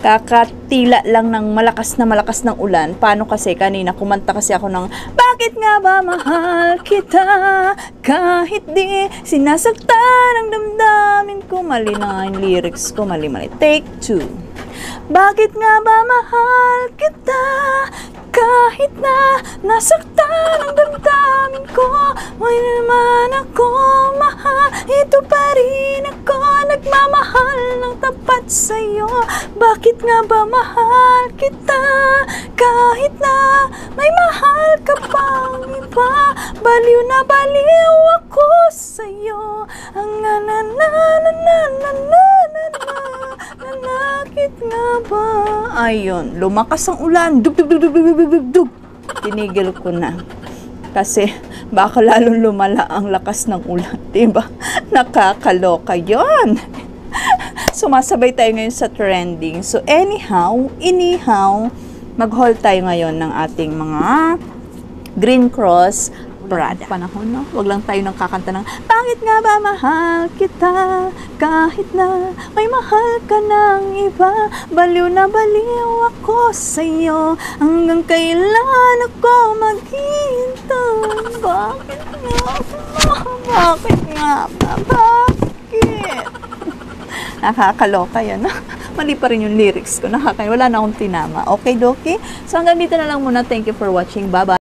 kakatila lang ng malakas na malakas ng ulan. Paano kasi kanina kumanta kasi ako ng Bakit nga ba mahal kita kahit di sinasaktan ang damdamin ko. Mali na nga yung lyrics ko, mali mali. Take two. Bakit nga ba mahal kita kahit na nasaktan ang damdamin ko May naman ako mahal Ito pa rin ako sa'yo Bakit nga ba mahal kita Kahit na may mahal ka pang iba Baliw na baliw ako sa'yo Ang na na na na na na na na na Nanakit nga ba? Ayun, lumakas ang ulan. Dug, dug, dug, dug, dug, dug, dug. Tinigil ko na. Kasi baka lalong lumala ang lakas ng ulan. Diba? Nakakaloka yon. Sumasabay tayo ngayon sa trending. So anyhow, anyhow, mag-haul tayo ngayon ng ating mga Green Cross Prada. Panahon, no? Huwag lang tayo nang kakanta ng Bakit nga ba mahal kita Kahit na may mahal ka ng iba Baliw na baliw ako sa'yo Hanggang kailan ako maghihintay Bakit nga ba? Bakit nga ba? Bakit? Nakakaloka yan. Mali pa rin yung lyrics ko. Nakaka wala na akong tinama. Okay, Doki? So hanggang dito na lang muna. Thank you for watching. Bye-bye.